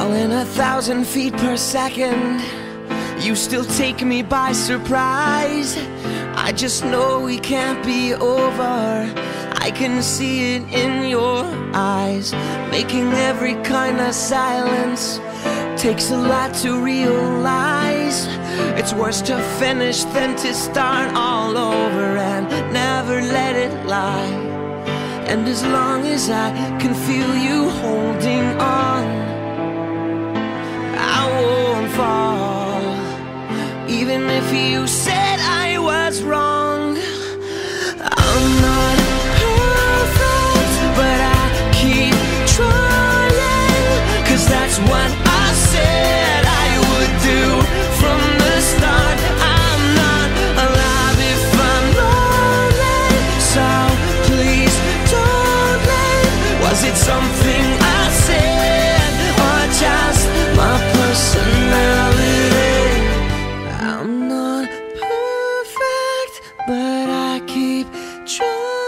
Falling a thousand feet per second. You still take me by surprise. I just know we can't be over. I can see it in your eyes Making every kind of silence. Takes a lot to realize. It's worse to finish than to start all over And never let it lie. And as long as I can feel you holding Even if you said I was wrong I'm not perfect But I keep trying Cause that's what I said I would do from the start. I'm not alive if I'm lonely So please don't leave Was it something But I keep trying